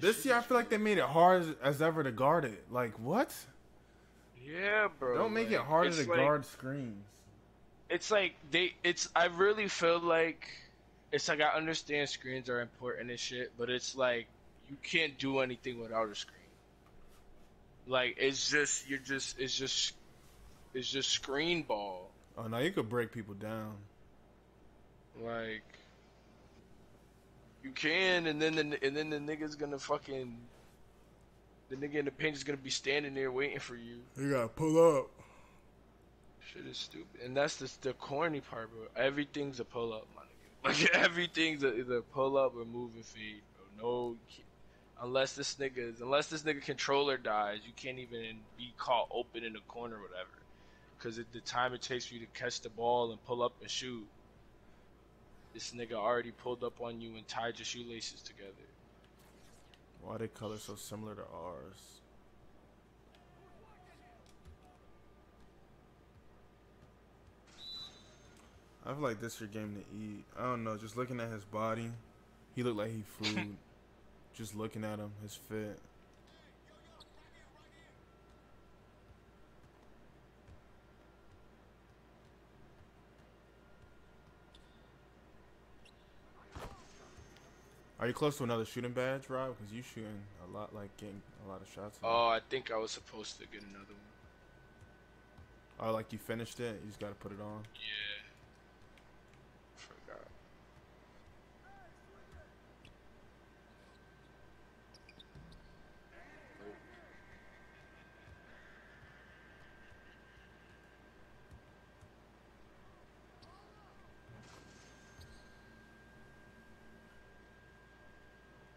This year, I feel like they made it hard as, as ever to guard it. Like what? Yeah, bro. Don't make it harder to like- guard screens. It's like they. It's. I really feel like it's like I understand screens are important and shit, but it's like you can't do anything without a screen. Like it's just you're just it's just it's just screen ball. Oh no, you could break people down. Like you can, and then the and then the nigga's gonna fucking the nigga in the paint is gonna be standing there waiting for you. You gotta pull up. Shit is stupid, and that's the the corny part, bro. Everything's a pull up, my nigga. Like everything's a, either pull up or move and feed, bro. No, unless this nigga is unless this nigga controller dies, you can't even be caught open in the corner or whatever. Cause the time it takes for you to catch the ball and pull up and shoot, this nigga already pulled up on you and tied your shoelaces together. Why are they color so similar to ours? I feel like this your game to eat. I don't know. Just looking at his body, he looked like he food. just looking at him, his fit. Are you close to another shooting badge, Rob? Because you shooting a lot, like getting a lot of shots. Oh, I think I was supposed to get another one. Oh, like you finished it, you just gotta put it on. Yeah.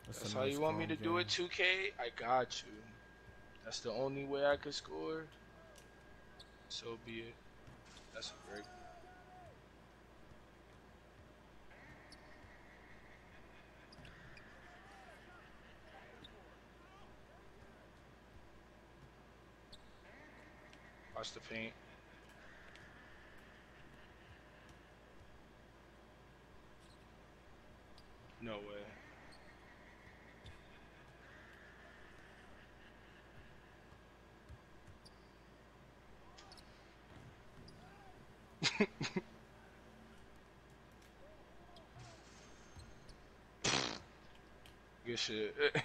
That's a how nice, you want me to do it, 2K? I got you. That's the only way I could score. So be it. That's a break. Watch the paint. No way. Good shit.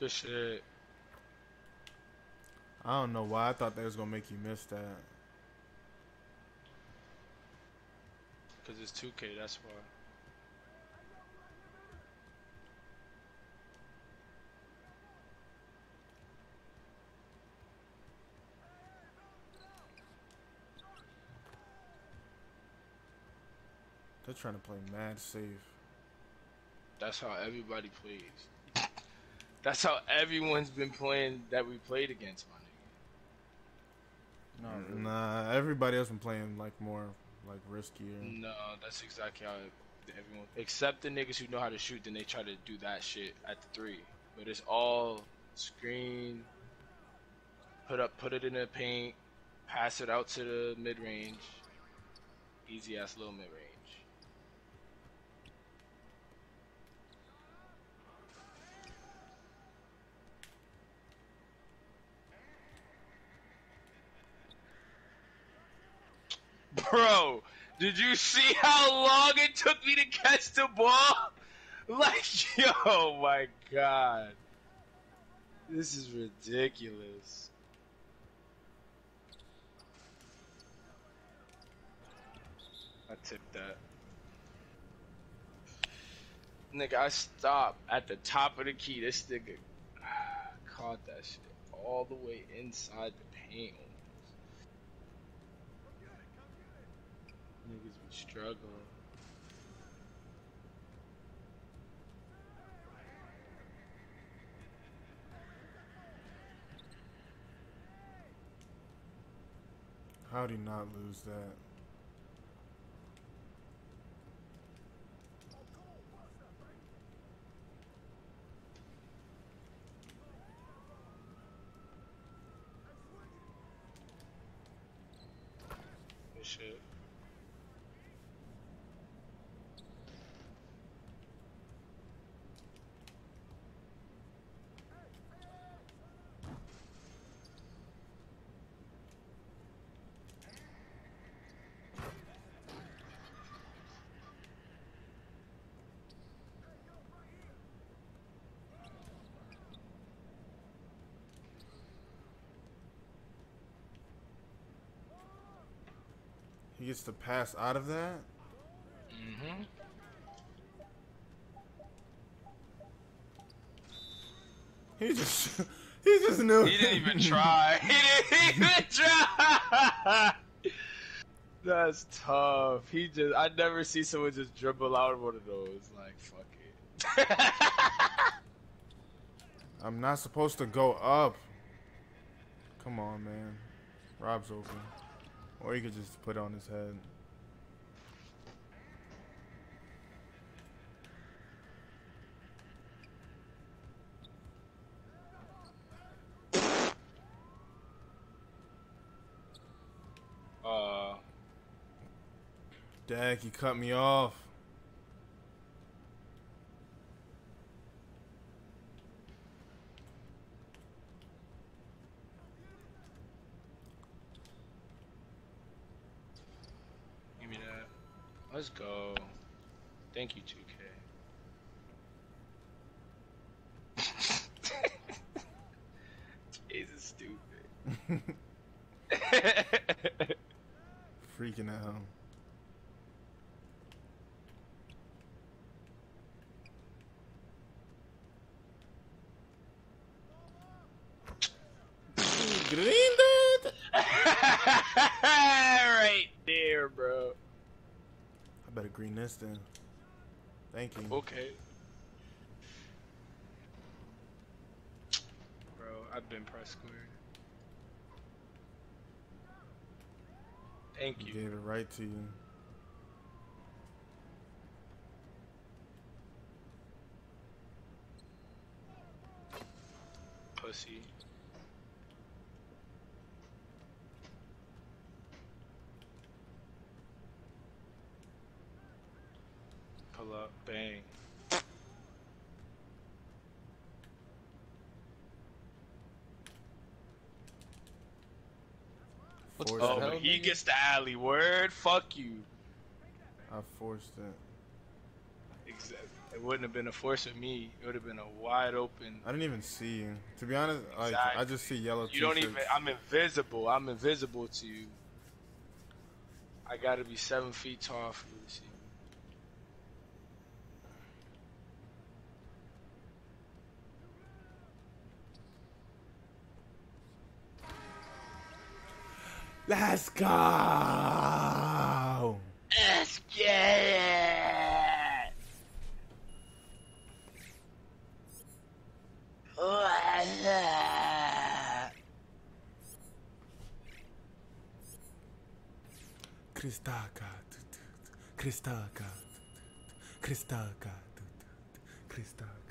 Good shit. I don't know why I thought they was gonna make you miss that. Cause it's 2K, that's why. They're trying to play mad safe. That's how everybody plays. That's how everyone's been playing that we played against, my nigga. No, mm-hmm. nah, everybody else been playing like more like riskier. No, that's exactly how everyone. Except the niggas who know how to shoot, then they try to do that shit at the three. But it's all screen. Put up, put it in the paint, pass it out to the mid range. Easy ass little mid range. Bro, did you see how long it took me to catch the ball? Like, yo, my god. This is ridiculous. I tipped that. Nigga, I stopped at the top of the key. This nigga caught that shit all the way inside the paint. Niggas be struggling. How'd he not lose that? Shit. Gets to pass out of that. Mm-hmm. He just he just knew. He didn't even try. He didn't even try. That's tough. He just I never see someone just dribble out of one of those. Like fuck it. I'm not supposed to go up. Come on, man. Rob's open. Or you could just put it on his head. uh Dak, you cut me off. give me that. Let's go. Thank you, 2K. Jesus stupid. Freaking out. Grinda. right there, bro. I better green this then. Thank you. Okay. Bro, I've been press squared. Thank He you. gave it right to you. Pussy. Pull up, bang. Forced Oh, but he gets the alley. Word, fuck you. I forced it. Exactly. It wouldn't have been a force with me. It would have been a wide open. I didn't even see you. To be honest, like I just see yellow You don't even. I'm invisible. I'm invisible to you. I gotta be seven feet tall for you to see. me. Let's go. Let's get it. Kristaka. Kristaka. Kristaka. Kristaka.